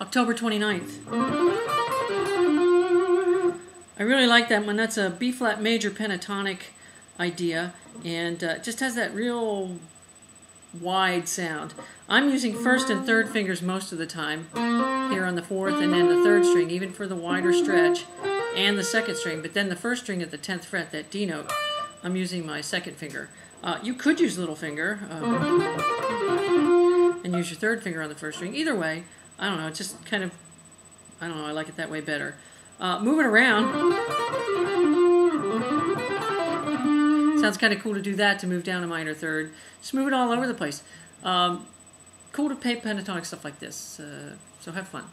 October 29th. I really like that one. That's a B flat major pentatonic idea and uh, just has that real wide sound. I'm using first and third fingers most of the time here on the fourth and then the third string, even for the wider stretch, and the second string. But then the first string at the 10th fret, that D note, I'm using my second finger. Uh, you could use little finger um, and use your third finger on the first string. Either way, I don't know, it's just kind of, I don't know, I like it that way better. Uh, moving around, sounds kind of cool to do that to move down a minor third. Just move it all over the place. Um, cool to play pentatonic stuff like this. Uh, so have fun.